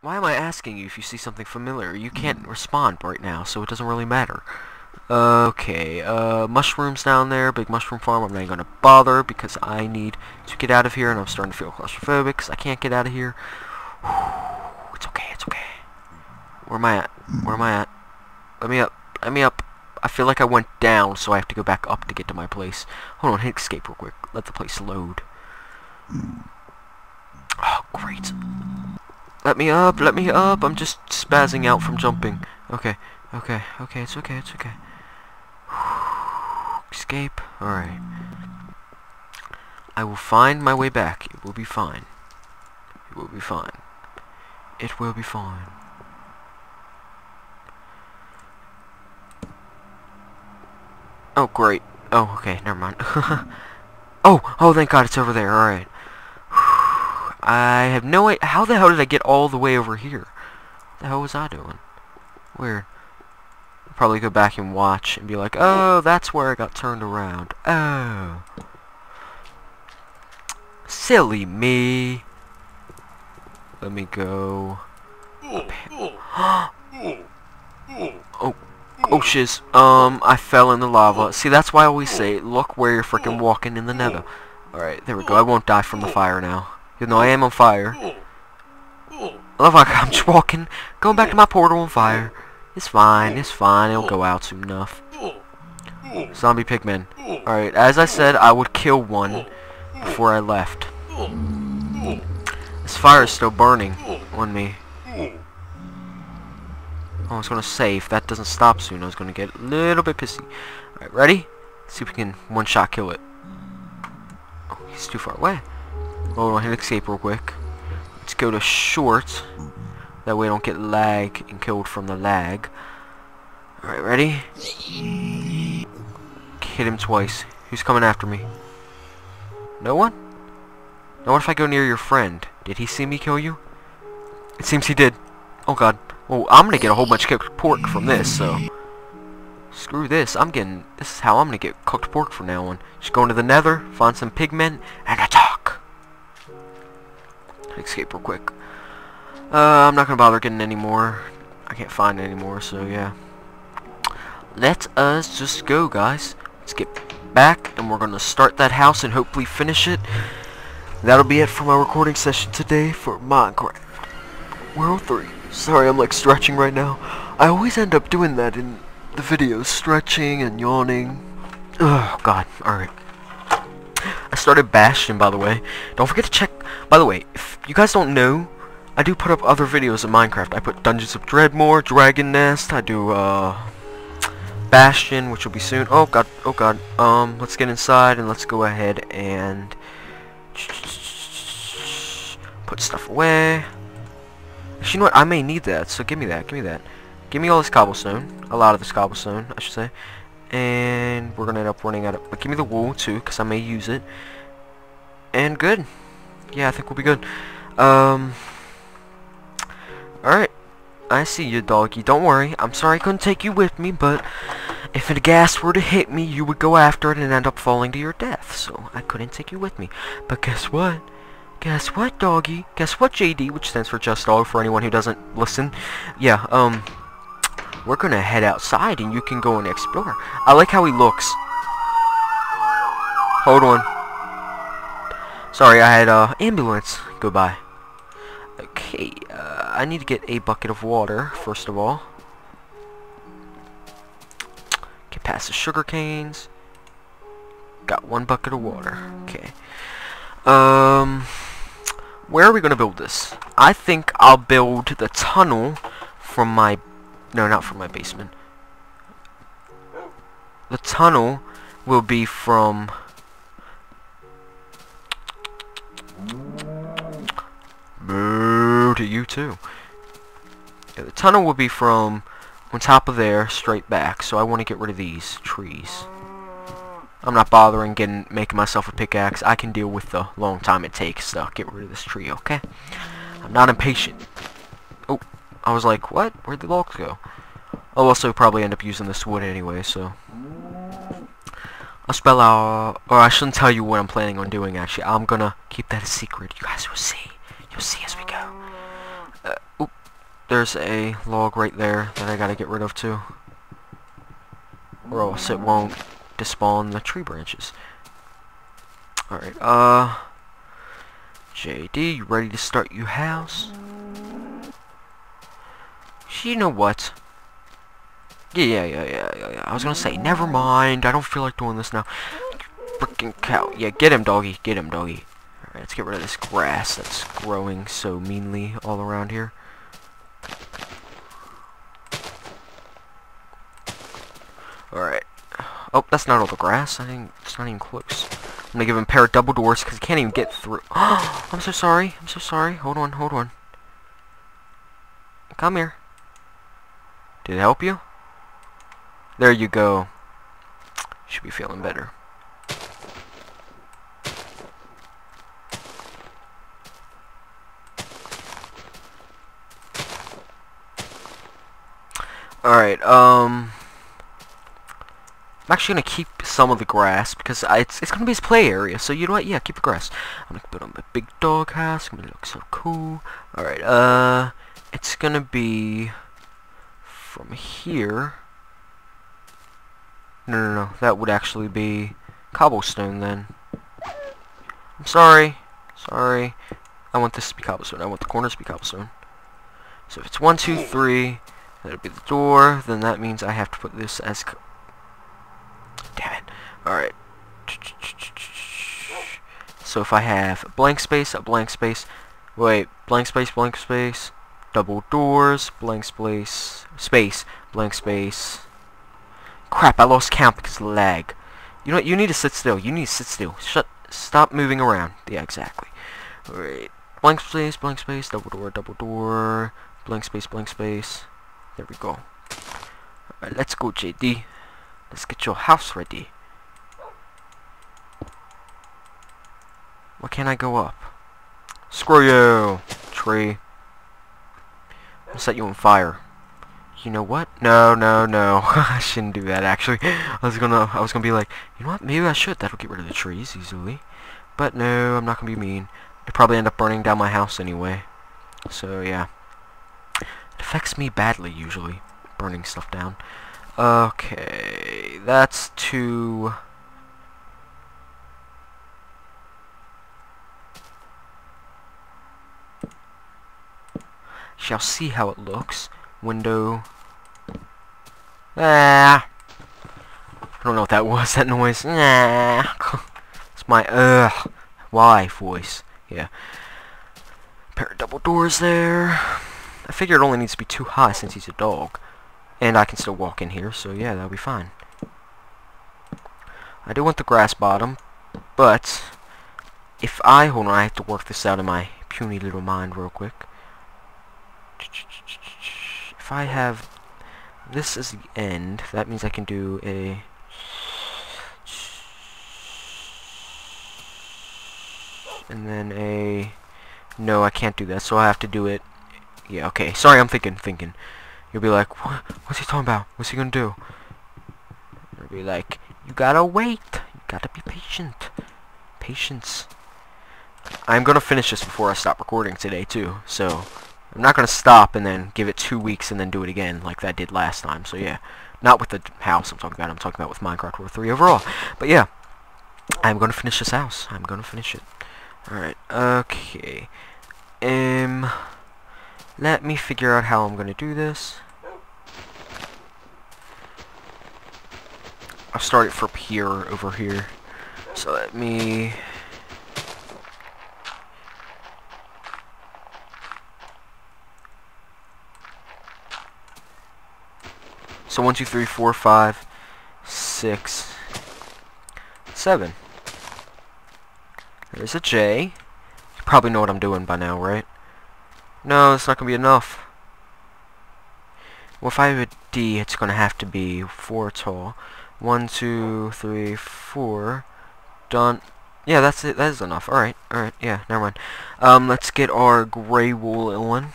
Why am I asking you if you see something familiar? You can't respond right now, so it doesn't really matter. Okay, uh, mushrooms down there, big mushroom farm. I'm not even gonna bother because I need to get out of here, and I'm starting to feel claustrophobic because I can't get out of here. It's okay, it's okay. Where am I at? Where am I at? Let me up. Let me up. I feel like I went down, so I have to go back up to get to my place. Hold on, hit escape real quick. Let the place load. Oh, great. Let me up, let me up. I'm just spazzing out from jumping. Okay, okay, okay, it's okay, it's okay. Escape. Alright. I will find my way back. It will be fine. It will be fine. It will be fine. Oh, great. Oh, okay, never mind. oh, oh, thank God it's over there. Alright. I have no idea. How the hell did I get all the way over here? the hell was I doing? I'll probably go back and watch and be like, oh, that's where I got turned around. Oh. Silly me. Let me go. oh. Oh shiz. Um, I fell in the lava. See, that's why I always say, look where you're freaking walking in the nether. Alright, there we go. I won't die from the fire now. Even though I am on fire. I love how I'm just walking, going back to my portal on fire. It's fine, it's fine. It'll go out soon enough. Zombie pigmen. Alright, as I said, I would kill one before I left. This fire is still burning on me. Oh, I was gonna say, if that doesn't stop soon, I was gonna get a little bit pissy. Alright, ready? Let's see if we can one-shot kill it. Oh, he's too far away. On, hit escape real quick. Let's go to short. That way I don't get lag and killed from the lag. Alright, ready? Hit him twice. Who's coming after me? No one? Now what if I go near your friend? Did he see me kill you? It seems he did. Oh god. Well, I'm gonna get a whole bunch of cooked pork from this, so... Screw this. I'm getting... This is how I'm gonna get cooked pork from now on. Just go into the nether, find some pigmen, and attack! Escape real quick. Uh, I'm not gonna bother getting any more. I can't find any more, so yeah. Let us just go, guys. Let's get back, and we're gonna start that house and hopefully finish it. That'll be it for my recording session today for Minecraft World 3. Sorry, I'm like stretching right now. I always end up doing that in the videos, stretching and yawning. Oh, God. Alright. Started Bastion, by the way. Don't forget to check... By the way, if you guys don't know, I do put up other videos of Minecraft. I put Dungeons of Dredmor, Dragon Nest, I do, uh... Bastion, which will be soon. Oh, God. Oh, God. Um, let's get inside and let's go ahead and... Put stuff away. Actually, you know what? I may need that, so give me that. Give me that. Give me all this cobblestone. A lot of this cobblestone, I should say. And we're to end up running out of... But give me the wool, too, because I may use it. And good. Yeah, I think we'll be good. Um... Alright. I see you, doggy. Don't worry. I'm sorry I couldn't take you with me, but... If a gas were to hit me, you would go after it and end up falling to your death. So, I couldn't take you with me. But guess what? Guess what, doggy? Guess what, JD, which stands for Just Dog for anyone who doesn't listen. Yeah, um, we're gonna head outside and you can go and explore. I like how he looks. Hold on. Sorry, I had, uh, ambulance. Goodbye. Okay, uh, I need to get a bucket of water, first of all. Get past the sugar canes. Got one bucket of water. Okay. Um... Where are we going to build this? I think I'll build the tunnel from my... No, not from my basement. The tunnel will be from... Boo to you too. Yeah, the tunnel will be from on top of there straight back, so I want to get rid of these trees. I'm not bothering getting making myself a pickaxe. I can deal with the long time it takes to get rid of this tree, okay? I'm not impatient. Oh, I was like, what? Where'd the logs go? I'll also probably end up using this wood anyway, so... I'll spell out... Or I shouldn't tell you what I'm planning on doing, actually. I'm gonna keep that a secret. You guys will see. You'll see as we go. Uh, oop. there's a log right there that I gotta get rid of too. Or else it won't despawn the tree branches. Alright, uh... JD, you ready to start your house? You know what? Yeah, yeah, yeah, yeah, yeah. I was gonna say, never mind. I don't feel like doing this now. Freaking cow. Yeah, get him, doggy. Get him, doggy. Alright, let's get rid of this grass that's growing so meanly all around here. Alright. Oh, that's not all the grass. I think it's not even close. I'm gonna give him a pair of double doors because he can't even get through. Oh, I'm so sorry. I'm so sorry. Hold on, hold on. Come here. Did it help you? There you go. Should be feeling better. Alright, um... I'm actually going to keep some of the grass because I, it's, it's going to be his play area. So you know what? Yeah, keep the grass. I'm going to put on my big dog house. It's going to look so cool. Alright, uh... It's going to be... From here... No, no, no. That would actually be cobblestone then. I'm sorry. Sorry. I want this to be cobblestone. I want the corners to be cobblestone. So if it's one, two, three, that'll be the door. Then that means I have to put this as... Damn it. Alright. So if I have blank space, a blank space, wait, blank space, blank space, double doors, blank space, space, blank space, Crap, I lost count because of lag. You know what? You need to sit still. You need to sit still. Shut. Stop moving around. Yeah, exactly. Alright. Blank space, blank space, double door, double door, blank space, blank space. There we go. Alright, let's go, JD. Let's get your house ready. Why can't I go up? Screw you, tree. Set you on fire. You know what? No, no, no. I shouldn't do that, actually. I was gonna, I was gonna be like, you know what? Maybe I should. That'll get rid of the trees easily. But no, I'm not gonna be mean. It'd probably end up burning down my house anyway. So, yeah. It affects me badly, usually. Burning stuff down. Okay. That's too... Shall see how it looks window. Ah. I don't know what that was, that noise. Ah. it's my, ugh, why voice. Yeah. Pair of double doors there. I figure it only needs to be too high since he's a dog. And I can still walk in here, so yeah, that'll be fine. I do want the grass bottom, but if I, hold on, I have to work this out in my puny little mind real quick if I have this as the end, that means I can do a and then a no I can't do that so I have to do it yeah okay sorry I'm thinking thinking. You'll be like what what's he talking about? What's he gonna do? You'll be like you gotta wait you gotta be patient patience. I'm gonna finish this before I stop recording today too so I'm not going to stop and then give it two weeks and then do it again like that did last time. So yeah, not with the house I'm talking about. I'm talking about with Minecraft World 3 overall. But yeah, I'm going to finish this house. I'm going to finish it. Alright, okay. Um, let me figure out how I'm going to do this. I'll start it from here over here. So let me So one, two, three, four, five, six, seven. There's a J. You probably know what I'm doing by now, right? No, it's not going to be enough. Well, if I have a D, it's going to have to be four tall. One, two, three, four. Done. Yeah, that's it. That is enough. Alright, alright. Yeah, never mind. Um, let's get our gray wool one.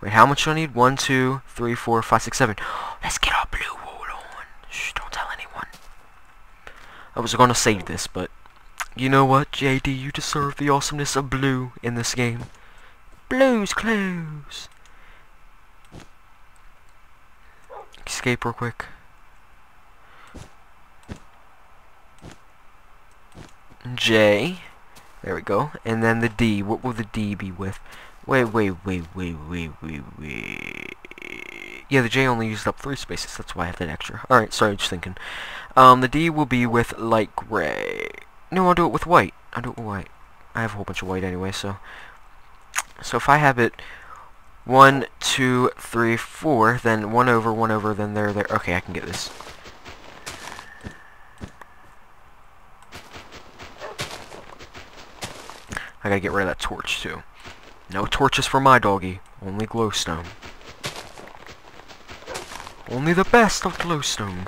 Wait, how much do I need? One, two, three, four, five, six, seven. Let's get our blue wool on. Shh, don't tell anyone. I was gonna save this, but you know what, JD, you deserve the awesomeness of blue in this game. Blue's clues. escape real quick. J. There we go. And then the D. What will the D be with? Wait, wait, wait, wait, wait, wait, wait. Yeah, the J only used up three spaces. That's why I have that extra. Alright, sorry, I just thinking. Um, the D will be with light gray. No, I'll do it with white. I'll do it with white. I have a whole bunch of white anyway, so... So if I have it one, two, three, four, then one over, one over, then there, there. Okay, I can get this. I gotta get rid of that torch, too. No torches for my doggy. Only glowstone. Only the best of glowstone.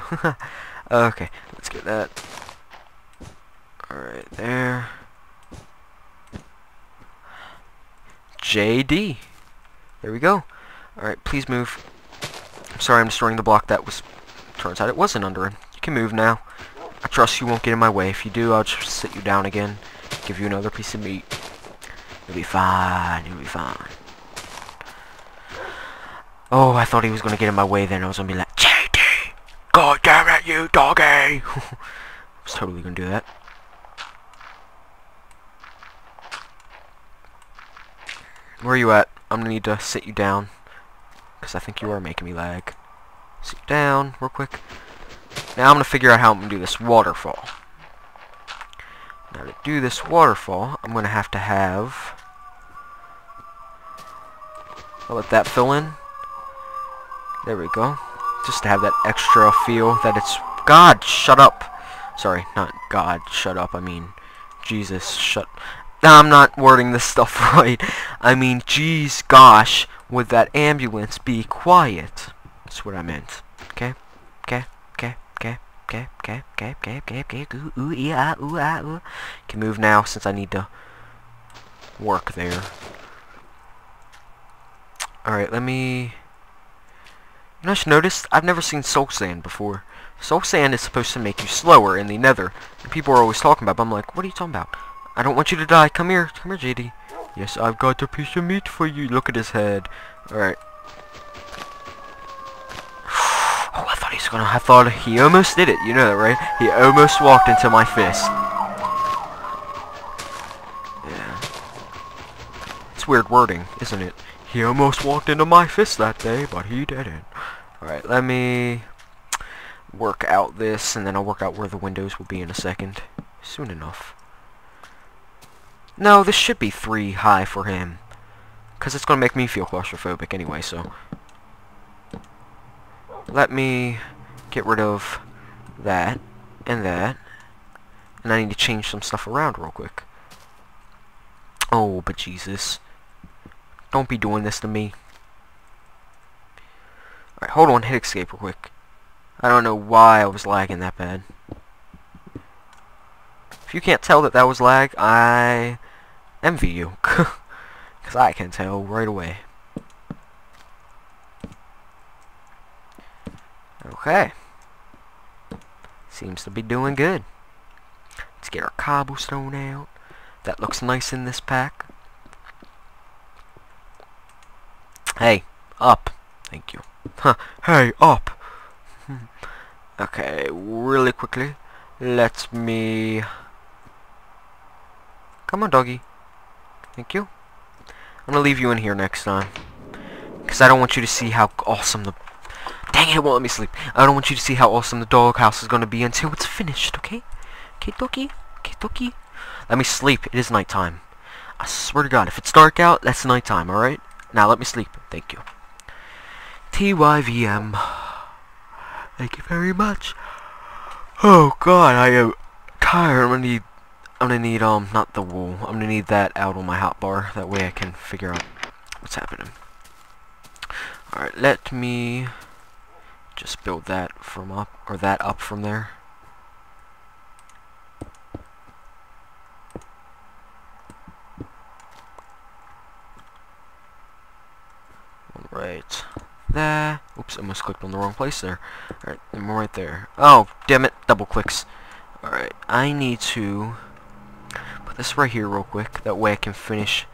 okay, let's get that. Alright, there. JD. There we go. Alright, please move. I'm sorry I'm destroying the block that was... Turns out it wasn't under him. You can move now. I trust you won't get in my way. If you do, I'll just sit you down again. Give you another piece of meat. You'll be fine. You'll be fine. Oh, I thought he was going to get in my way then. I was going to be like, JD! God damn it, you doggy! I was totally going to do that. Where are you at? I'm going to need to sit you down. Because I think you are making me lag. Sit down real quick. Now I'm going to figure out how I'm going to do this waterfall. Now to do this waterfall, I'm going to have to have... I'll let that fill in. There we go. Just to have that extra feel that it's... God, shut up! Sorry, not God, shut up. I mean, Jesus, shut... I'm not wording this stuff right. I mean, geez, gosh, would that ambulance be quiet? That's what I meant. Okay? Okay? Okay? Okay? Okay? Okay? Okay? Okay? Okay? Okay? Ooh, ooh, yeah, ooh, ah, ooh. Can move now since I need to work there. Alright, let me... You just noticed, I've never seen Soul Sand before. Soul Sand is supposed to make you slower in the nether. And people are always talking about it, but I'm like, what are you talking about? I don't want you to die. Come here. Come here, JD. Yes, I've got a piece of meat for you. Look at his head. Alright. Oh, I thought he was gonna... I thought he almost did it. You know that, right? He almost walked into my fist. Yeah. It's weird wording, isn't it? He almost walked into my fist that day, but he didn't. Alright, let me work out this, and then I'll work out where the windows will be in a second. Soon enough. No, this should be 3 high for him. Because it's going to make me feel claustrophobic anyway, so... Let me get rid of that and that. And I need to change some stuff around real quick. Oh, but Jesus. Don't be doing this to me. Alright, hold on. Hit escape real quick. I don't know why I was lagging that bad. If you can't tell that that was lag, I envy you. Because I can tell right away. Okay. Seems to be doing good. Let's get our cobblestone out. That looks nice in this pack. Hey, up. Thank you. Huh. Hey, up. Hmm. okay, really quickly. Let me... Come on, doggy. Thank you. I'm gonna leave you in here next time. Because I don't want you to see how awesome the... Dang it, it won't let me sleep. I don't want you to see how awesome the doghouse is gonna be until it's finished, okay? Okay, doggy? Okay, doggy? Let me sleep. It is nighttime. I swear to God, if it's dark out, that's nighttime, alright? Now let me sleep. Thank you. TYVM. Thank you very much. Oh God, I am tired. I'm gonna need I'm gonna need, um, not the wool. I'm gonna need that out on my hotbar. That way I can figure out what's happening. Alright, let me just build that from up, or that up from there. Right there. Oops, I almost clicked on the wrong place there. Alright, I'm right there. Oh, damn it, double clicks. Alright, I need to put this right here real quick. That way I can finish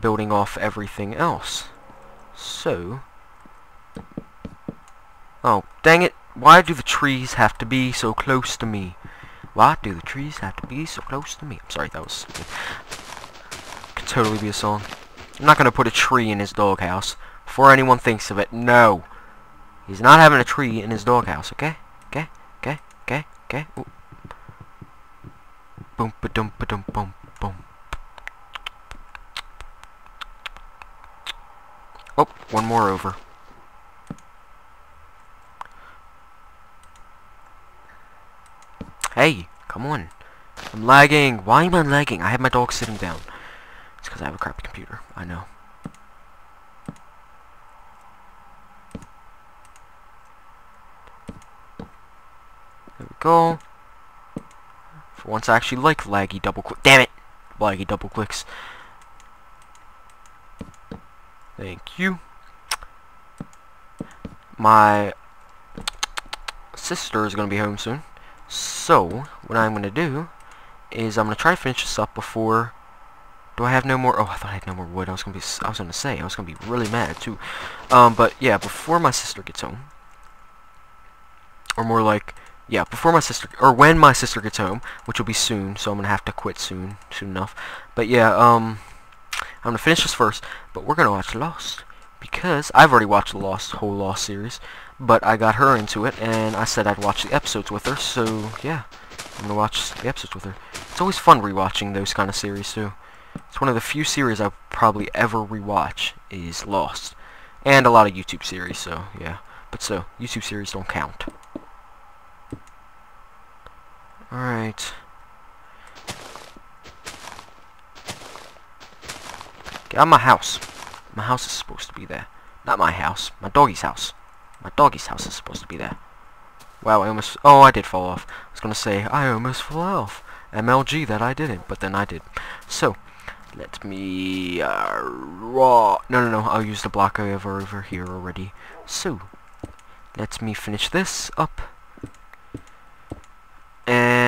building off everything else. So, Oh, dang it. Why do the trees have to be so close to me? Why do the trees have to be so close to me? I'm sorry, that was... Could totally be a song. I'm not going to put a tree in his doghouse. Before anyone thinks of it, no. He's not having a tree in his doghouse, okay? Okay? Okay? Okay? Okay? Ooh. Boom, ba dum, ba dum, boom, boom. Oh, one more over. Hey, come on. I'm lagging. Why am I lagging? I have my dog sitting down. It's because I have a crappy computer. I know. Go. For once I actually like laggy double click. Damn it! Laggy double clicks. Thank you. My sister is going to be home soon. So, what I'm going to do is I'm going to try to finish this up before... Do I have no more... Oh, I thought I had no more wood. I was going to be... I was going to say, I was going to be really mad, too. Um, but, yeah, before my sister gets home. Or more like... Yeah, before my sister... Or when my sister gets home, which will be soon, so I'm going to have to quit soon. Soon enough. But, yeah, um... I'm going to finish this first, but we're going to watch Lost. Because I've already watched the Lost, whole Lost series. But I got her into it, and I said I'd watch the episodes with her, so yeah. I'm gonna watch the episodes with her. It's always fun rewatching those kind of series, too. It's one of the few series I'll probably ever rewatch is Lost. And a lot of YouTube series, so yeah. But so, YouTube series don't count. Alright. Get out of my house. My house is supposed to be there. Not my house. My doggy's house. My doggy's house is supposed to be there. Wow, I almost... Oh, I did fall off. I was going to say, I almost fell off. MLG that I didn't, but then I did. So, let me... Uh, raw... No, no, no, I'll use the block I have over here already. So, let me finish this up.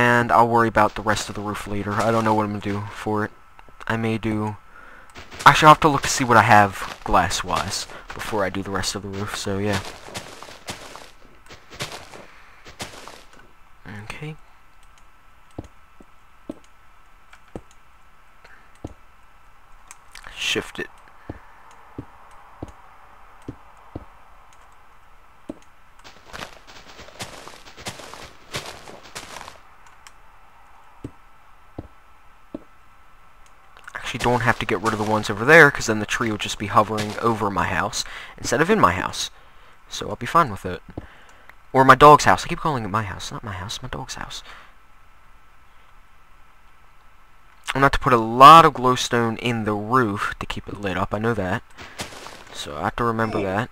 And I'll worry about the rest of the roof later. I don't know what I'm going to do for it. I may do... Actually, I'll have to look to see what I have glass-wise before I do the rest of the roof, so yeah. Okay. Shift it. Actually don't have to get rid of the ones over there, because then the tree will just be hovering over my house, instead of in my house. So I'll be fine with it. Or my dog's house. I keep calling it my house. Not my house, my dog's house. I'm not to have to put a lot of glowstone in the roof to keep it lit up. I know that. So I have to remember that.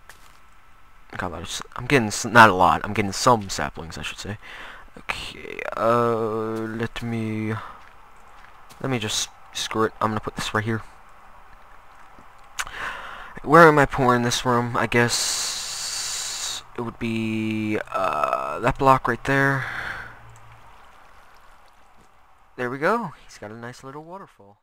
Of, I'm getting, not a lot, I'm getting some saplings, I should say. Okay, uh, let me, let me just Screw it. I'm to put this right here. Where am I pouring this from? I guess it would be uh, that block right there. There we go. He's got a nice little waterfall.